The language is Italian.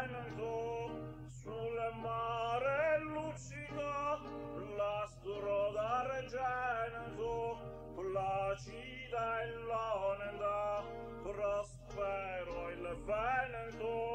vento sul mare luccica l'astro d'argento placida e l'onda prospero il vento